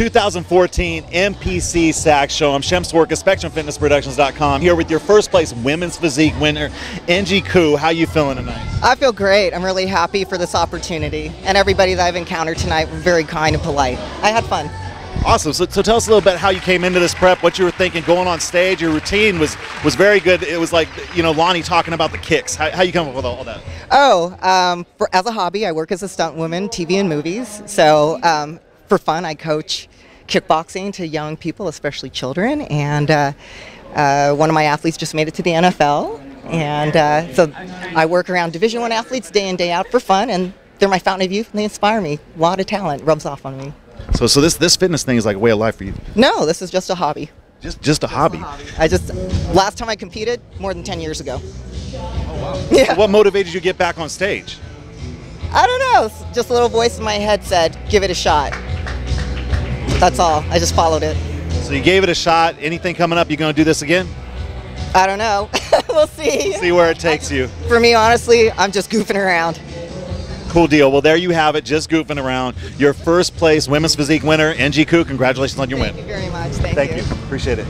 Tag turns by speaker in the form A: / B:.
A: 2014 NPC SAC Show. I'm Shem Swerkes, SpectrumFitnessProductions.com, here with your first place women's physique winner, Enji Khoo. How you feeling tonight?
B: I feel great. I'm really happy for this opportunity. And everybody that I've encountered tonight were very kind and polite. I had fun.
A: Awesome. So, so tell us a little bit how you came into this prep, what you were thinking going on stage. Your routine was was very good. It was like you know Lonnie talking about the kicks. How, how you come up with all that?
B: Oh, um, for as a hobby, I work as a stunt woman, TV and movies. So um, for fun, I coach kickboxing to young people, especially children. And uh, uh, one of my athletes just made it to the NFL, and uh, so I work around Division One athletes day in day out for fun, and they're my fountain of youth, and they inspire me. A lot of talent rubs off on me.
A: So so this this fitness thing is like a way of life for you.
B: No, this is just a hobby.
A: Just just a hobby.
B: I just last time I competed more than 10 years ago.
A: Oh So what motivated you to get back on stage?
B: I don't know. Just a little voice in my head said, "Give it a shot." That's all. I just followed it.
A: So you gave it a shot. Anything coming up? You going to do this again?
B: I don't know. we'll see.
A: See where it takes you.
B: For me, honestly, I'm just goofing around.
A: Cool deal. Well, there you have it. Just goofing around. Your first place women's physique winner, Enji Khoo. Congratulations on your
B: Thank
A: win.
B: Thank you very much. Thank,
A: Thank you. Appreciate it.